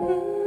Mm-hmm.